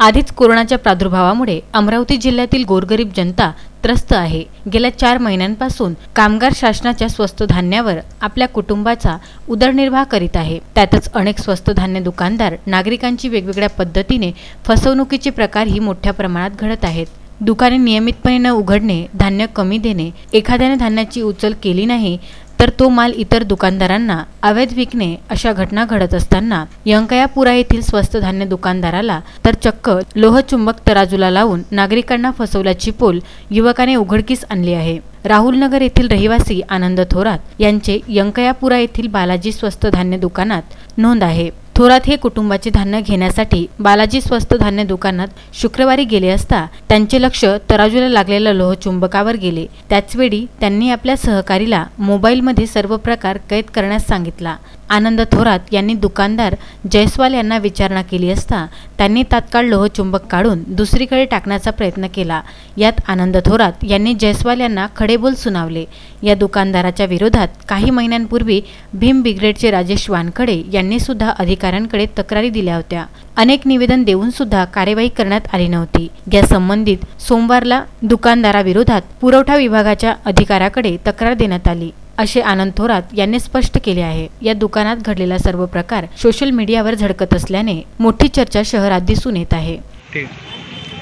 आधीच कोरोनाच्या प्रादुर्भावामुळे अमरावती जिल्ह्यातील गोरगरीब जनता त्रस्त आहे. गेल्या चार महिन्यांपासून कामगार शासनाच्या स्वस्त धान्यावर आपल्या कुटुंबाचा उदरनिर्वाह करीत आहे. त्यातच अनेक स्वस्त धान्य दुकानदार नागरिकांची वेगवेगळ्या पद्धतीने फसवणुकीचे प्रकार ही मोठ्या प्रमाणात घडत आहेत. दुकाने नियमितपणे न उघडणे धान्य कमी देणे एखाद्याने धान्याची उचल केली नाही तर तो माल इतर दुकानदारांना अवैध विकणे अशा घटना घडत असताना यंकयापुरा येथील स्वस्त धान्य दुकानदाराला तर चक्क लोहचुंबक तराजूला लावून नागरिकांना फसवल्याची पोल युवकाने उघडकीस आणली आहे. राहुलनगर येथील रहिवासी आनंद थोरात यांचे यंकयापुरा येथील बालाजी स्वस्त धान्य दुकानात नोंद आहे. थोरात हे कुटुंबाचे धान्य घेण्यासाठी बालाजी स्वस्त धान्य दुकानात शुक्रवारी गेले असता त्यांचे लक्ष तराजूला लागलेल्या लोहचुंबकावर गेले. त्याचवेळी त्यांनी आपल्या सहकारीला मोबाईलमध्ये सर्व प्रकार कैद करण्यास सांगितला. आनंद थोरात यांनी दुकानदार जयस्वाल यांना विचारणा केली असता त्यांनी तात्काळ लोहचुंबक काढून दुसरीकडे टाकण्याचा प्रयत्न केला. यात आनंद थोरात यांनी जयस्वाल यांना खडेबोल सुनावले. या दुकानदाराच्या विरोधात काही महिन्यांपूर्वी भीम ब्रिगेडचे राजेश वानखडे यांनी सुद्धा अधिकाऱ्यांकडे तक्रारी दिल्या होत्या. अनेक निवेदन देऊन सुद्धा कार्यवाही करण्यात आली नव्हती. या संबंधित सोमवारला दुकानदाराविरोधात पुरवठा विभागाच्या अधिकाऱ्याकडे तक्रार देण्यात आली. असे आनंद थोरात यांनी स्पष्ट केले आहे. या दुकानात घडलेला सर्व प्रकार सोशल मीडियावर झडकत असल्याने मोठी चर्चा शहरात दिसून येत आहे.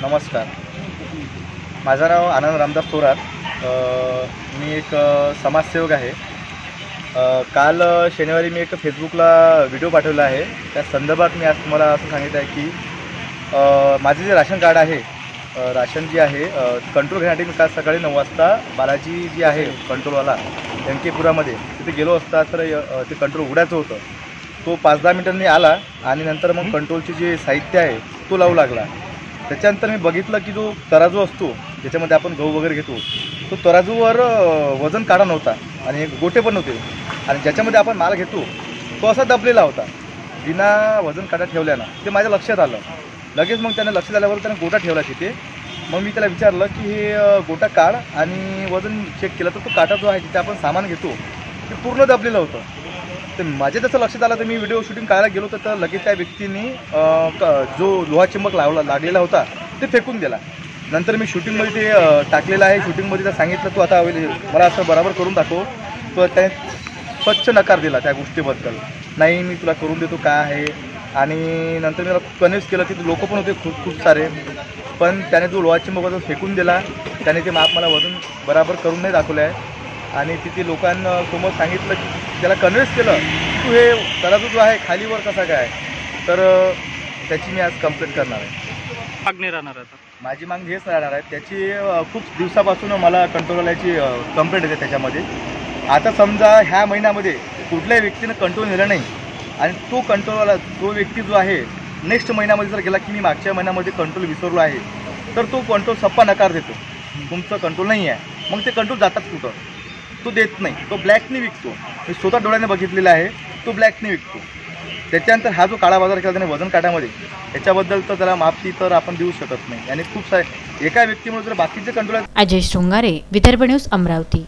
नमस्कार. माझं नाव आनंद रामदास थोरात. मी एक समाजसेवक आहे. काल शनिवारी मी एक फेसबुकला व्हिडिओ पाठवला आहे. त्या संदर्भात मी आज तुम्हाला असं सांगितलं आहे की माझे जे राशन कार्ड आहे राशन जे आहे कंट्रोल घेण्यासाठी मी काल सकाळी नऊ वाजता बालाजी जी आहे कंट्रोलवाला व्यंकेपुरामध्ये तिथे गेलो असता तर ते कंट्रोल उघडायचं होतं. तो पाच दहा मिनिटांनी आला आणि नंतर मग कंट्रोलचे जे साहित्य आहे तो लावू लागला. त्याच्यानंतर मी बघितलं की जो तराजू असतो ज्याच्यामध्ये आपण गहू वगैरे घेतो तो तराजूवर वजन काढा नव्हता आणि एक गोटे पण नव्हते आणि ज्याच्यामध्ये आपण माल घेतो तो असा दबलेला होता. बिना वजन काटा ठेवल्यानं ते माझ्या लक्षात आलं. लगेच मग त्यानं लक्ष झाल्यावर त्याने गोटा ठेवला तिथे. मग मी त्याला विचारलं की हे गोटा काढ आणि वजन चेक केलं तर तो काटा जो आहे तिथे आपण सामान घेतो. ते पूर्ण दबलेलं होतं. तर माझ्या त्याचं लक्षात आलं तर मी व्हिडिओ शूटिंग करायला गेलो तर लगेच त्या व्यक्तीने क- जो लोहा चिंबक लावला लागलेला होता ते फेकून दिला. नंतर मी शूटिंगमध्ये ते टाकलेलं आहे. शूटिंगमध्ये त्या सांगितलं तू आता मला असं बराबर करून दाखव. तर त्याने स्वच्छ नकार दिला त्या गोष्टीबद्दल. नाही मी तुला करून देतो काय आहे? आणि नंतर मी कन्व्हिन्स केलं. की लोक पण होते खूप खूप सारे. पण त्याने जो लोहा चिंबक होता तो फेकून दिला. त्याने ते माप मला वजन बराबर करून नाही दाखवलं आहे. आणि तिथे लोकांसमोर सांगितलं की त्याला कन्व्हिन्स केलं. की तू हे तराजू जो आहे खालीवर कसा काय तर त्याची मी आज कंप्लेंट करणार आहे. मागणी राहणार आता. माझी मागणी हेच राहणार आहे. त्याची खूप दिवसापासून मला कंट्रोलवाल्याची कंप्लेंट येते त्याच्यामध्ये. आता समजा ह्या महिन्यामध्ये कुठल्याही व्यक्तीनं कंट्रोल नेलं नाही आणि तो कंट्रोलवाला तो व्यक्ती जो आहे नेक्स्ट महिन्यामध्ये जर गेला की मी मागच्या महिन्यामध्ये कंट्रोल विसरलो आहे तर तो कंट्रोल सप्पा नकार देतो. तुमचं कंट्रोल नाही आहे मग ते कंट्रोल जातात कुठं? तो देत नाही. तो ब्लॅकने विकतो. मी स्वतः डोळ्याने बघितलेला आहे तो ब्लॅकने विकतो. त्याच्यानंतर हा जो काळा बाजार केला त्याने वजन काट्यामध्ये याच्याबद्दल तर त्याला माफी तर आपण देऊ शकत नाही. आणि खूप सारे एका व्यक्तीमुळे जर बाकीचे कंट्रोल अजय शृंगारे विदर्भ न्यूज अमरावती.